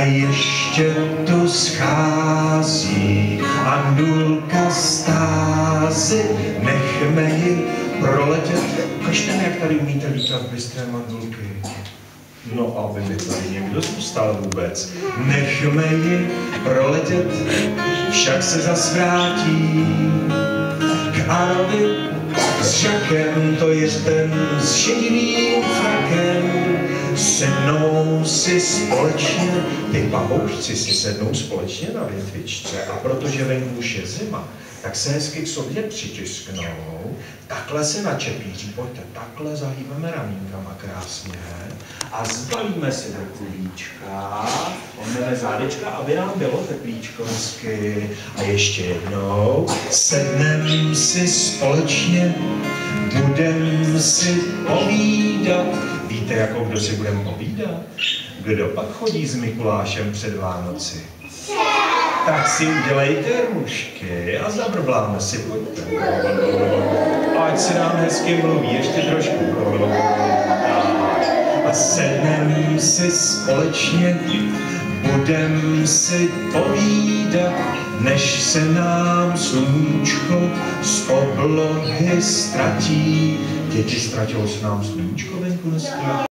a ještě tu schází andulka stázy, nechme ji proletět. Ukažte mi, jak tady umíte lítat bystré mandulky. No, aby mi tady někdo zůstal vůbec. Nechme ji proletět, však se zas vrátí k Arovi s žakem, to je ten s šedivým frakem. Sednou si společně, ty pavoušci si sednou společně na větvičce a protože venku už je zima, tak se hezky k sobě přitisknou, takhle se načepíří, pojďte, takhle zahýbeme ramínkama krásně a zbalíme si do kulíčka, pomneme zádečka, aby nám bylo teplíčko hezky. A ještě jednou, sednem si společně, budem si povídat. Víte, jako kdo si budeme povídat? Kdo pak chodí s Mikulášem před Vánoci? Tak si udělejte růžky a zabrbláme si. Ať si nám hezky mluví, ještě trošku. A sednem si společně, budem si povídat, než se nám sluníčko z oblohy ztratí. Děti, ztratilo se nám sluníčko venku dneska?